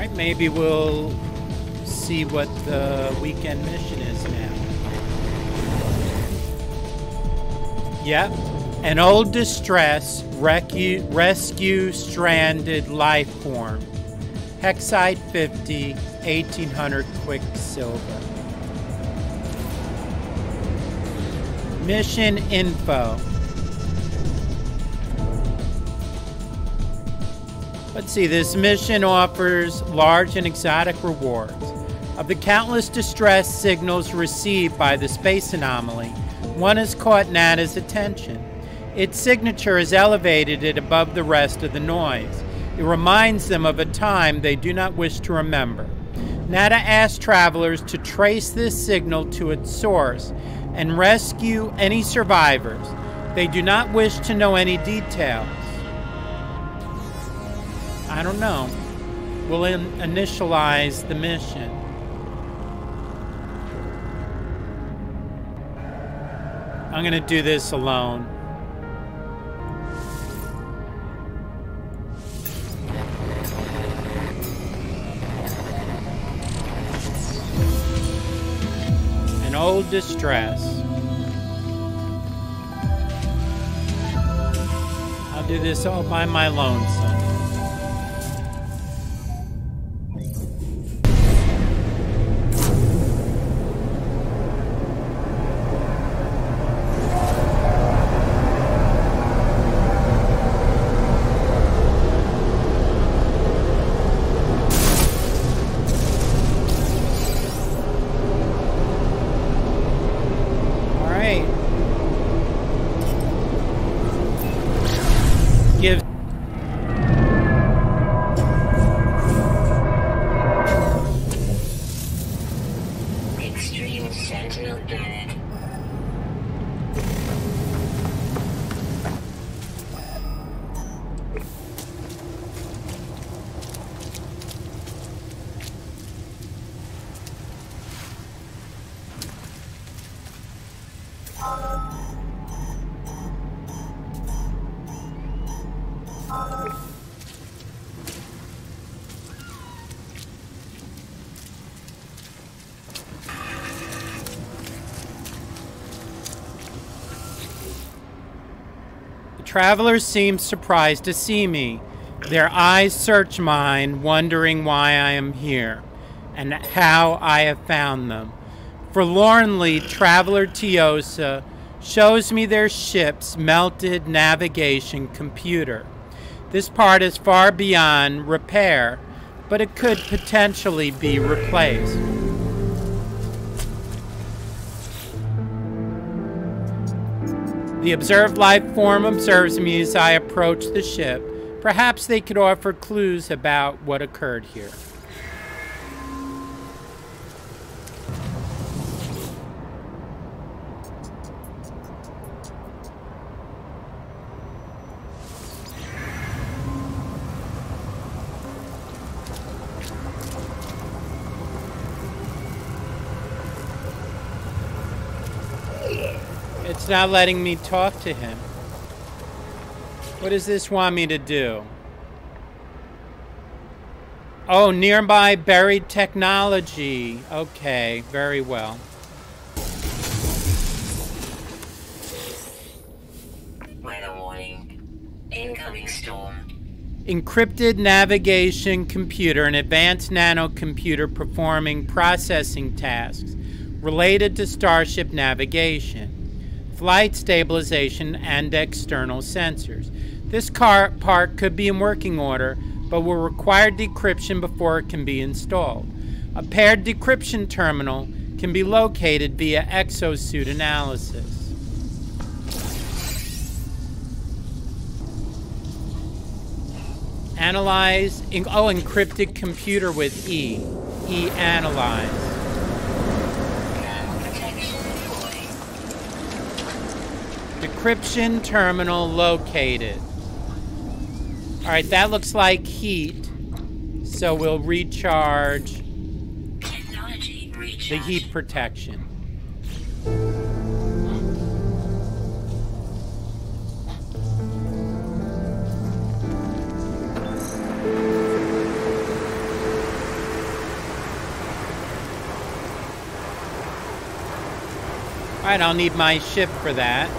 Alright, maybe we'll see what the weekend mission is now. Yep. An old distress rescue, rescue stranded life form. Hexite 50, 1800 Quicksilver. Mission info. Let's see, this mission offers large and exotic rewards. Of the countless distress signals received by the space anomaly, one has caught Nada's attention. Its signature is elevated it above the rest of the noise. It reminds them of a time they do not wish to remember. Nada asks travelers to trace this signal to its source and rescue any survivors. They do not wish to know any details. I don't know. We'll in initialize the mission. I'm going to do this alone. An old distress. I'll do this all by my lonesome. Travelers seem surprised to see me. Their eyes search mine, wondering why I am here and how I have found them. Forlornly, Traveler Tiosa shows me their ship's melted navigation computer. This part is far beyond repair, but it could potentially be replaced. The observed life form observes me as I approach the ship. Perhaps they could offer clues about what occurred here. Not letting me talk to him. What does this want me to do? Oh, nearby buried technology. Okay, very well. Weather warning. Incoming storm. Encrypted navigation computer, an advanced nanocomputer performing processing tasks related to Starship navigation, flight stabilization, and external sensors. This car part could be in working order, but will require decryption before it can be installed. A paired decryption terminal can be located via exosuit analysis. Analyze, oh, encrypted computer with E. E analyze. Decryption terminal located. All right, that looks like heat. So we'll recharge the heat protection. Alright, I'll need my ship for that.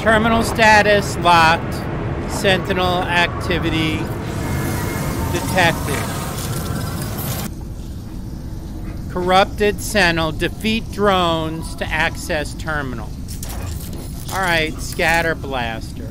Terminal status locked. Sentinel activity detected. Corrupted Sentinel. Defeat drones to access terminal. Alright, scatter blaster.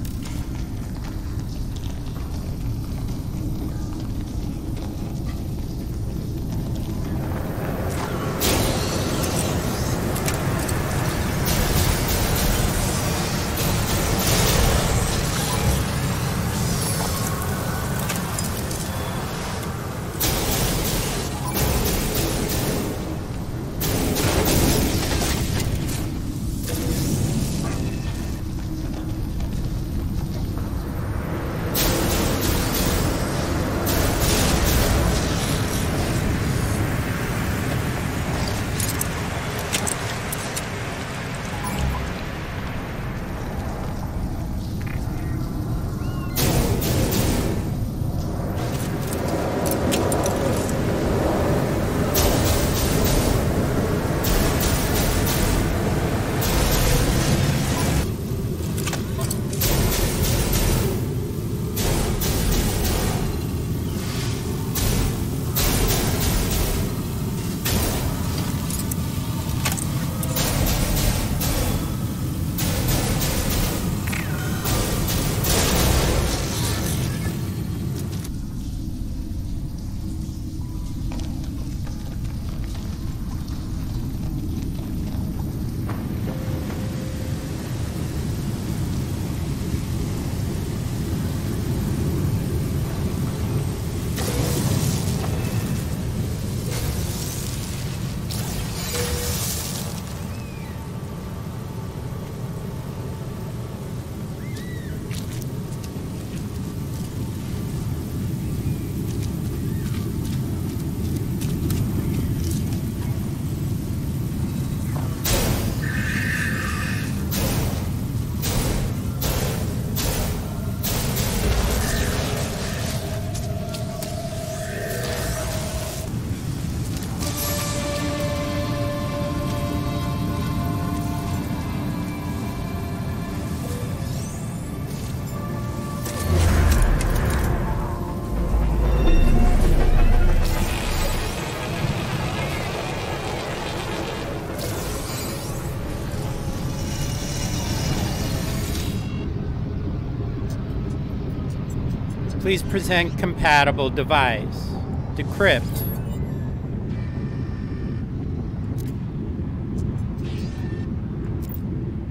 Please present compatible device. Decrypt.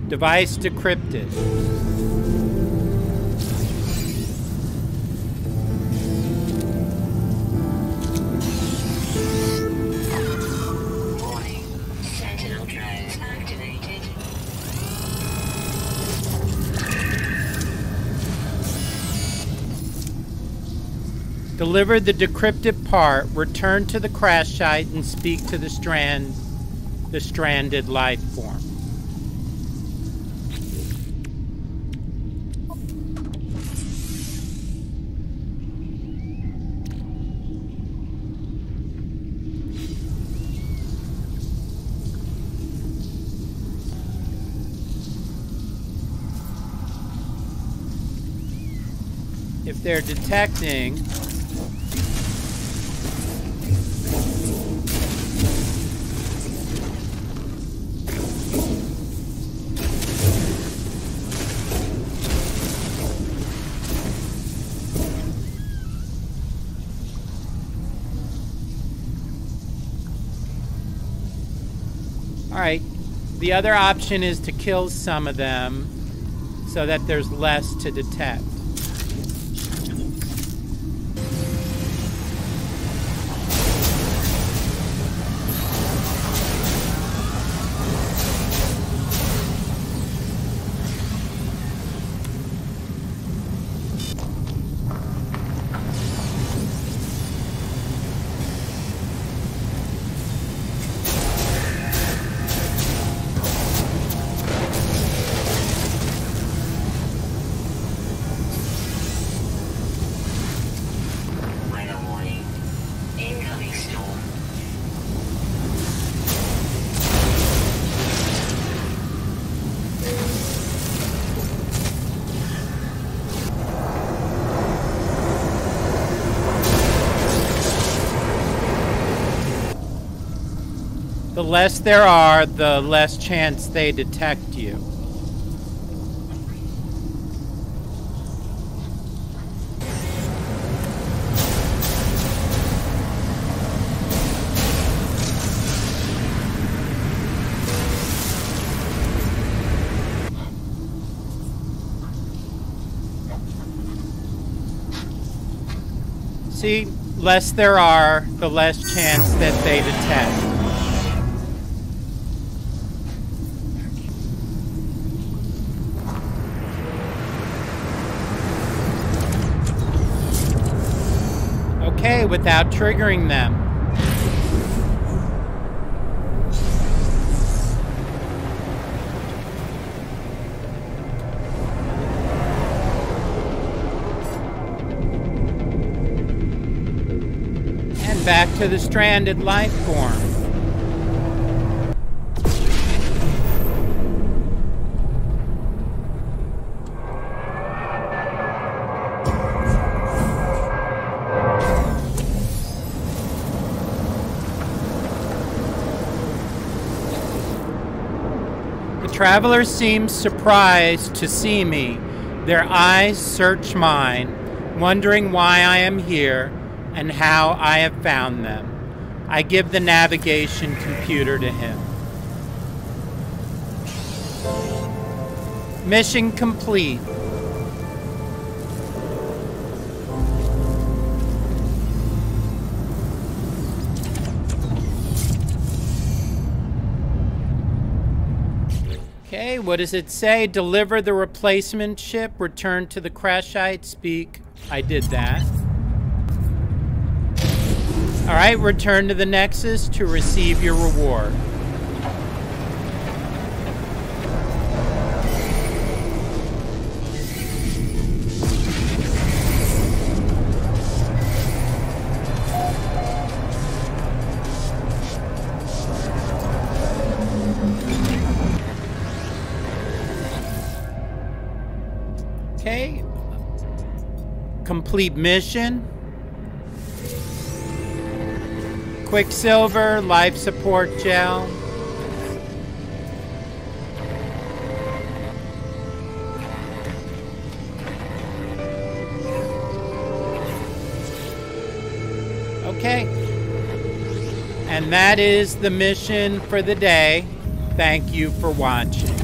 Device decrypted. Deliver the decrypted part, return to the crash site, and speak to the strand, the stranded life form. If they're detecting All right. The other option is to kill some of them so that there's less to detect. The less there are, the less chance they detect you. See, less there are, the less chance that they detect. Okay, without triggering them. And back to the stranded life form. The seem surprised to see me. Their eyes search mine, wondering why I am here and how I have found them. I give the navigation computer to him. Mission complete. What does it say? Deliver the replacement ship, return to the crash site, speak. I did that. All right, return to the Nexus to receive your reward. Complete mission. Quicksilver, life support gel. Okay. And that is the mission for the day. Thank you for watching.